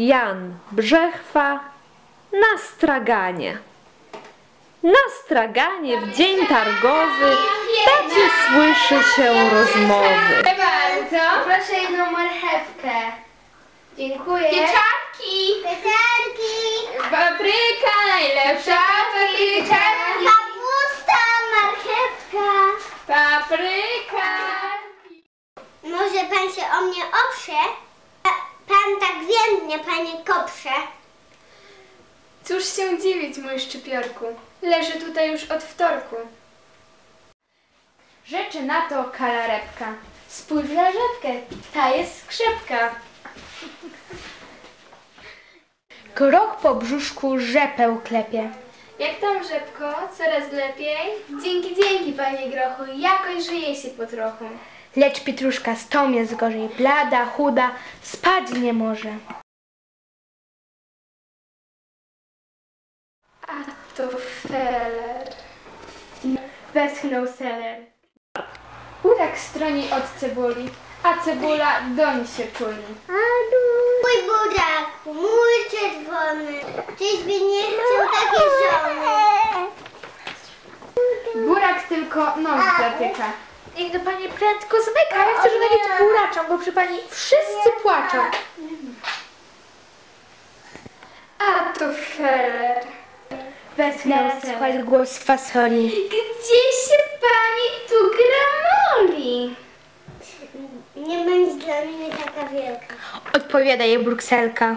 Jan Brzechwa na straganie. Na straganie w dzień targowy tacie słyszy się rozmowy. Proszę bardzo. Proszę jedną marchewkę. Dziękuję. Pieczarki. Pieczarki. Papryka, najlepsza papryka. Kapusta, marchewka. Papryka. Może pan się o mnie oprze? Pa- Pan tak więdnie, panie koprze. Cóż się dziwić, mój szczypiorku. Leży tutaj już od wtorku. Rzeczy na to kalarepka. Spójrz na rzepkę, ta jest skrzepka. Groch po brzuszku rzepę klepie. Jak tam rzepko? Coraz lepiej? Dzięki, dzięki, panie Grochu. Jakoś żyje się po trochu. Lecz Pietruszka z tą jest gorzej. Blada, chuda, spać nie może. Feller. Westchnął seler. Burak stroni od cebuli, a cebula doń się czuli. Mój buraku, mój czerwony, czyżby nie chciał takiej żony? Burak tylko nos zatyka. Niech do pani prędko zmyka. Ja chcę, żeby mieć buraczą, bo przy pani wszyscy płaczą. A to feller. Westchnął słuchaj głos fasoli. Gdzie się pani tu gramoli? Nie będzie dla mnie taka wielka. Odpowiada jej Brukselka.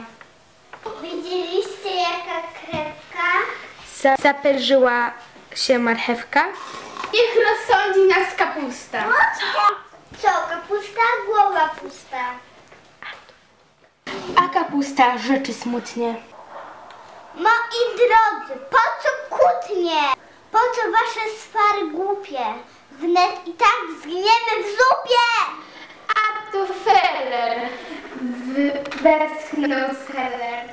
Widzieliście jaka krewka? Za zaperzyła się marchewka. Niech rozsądzi nas kapusta. Co, kapusta? Głowa pusta. A kapusta rzeczy smutnie. Moi drodzy, po co kłótnie? Po co wasze swary głupie? Wnet i tak zgniemy w zupie! A to feller. Westchnął seller.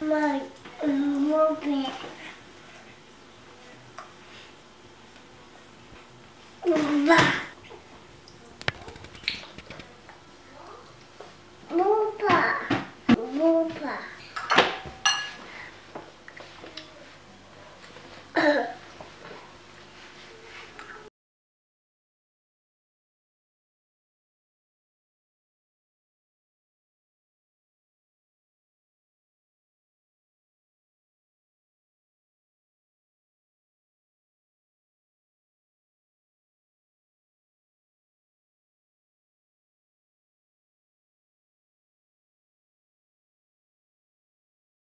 Moj, mogę. Bye.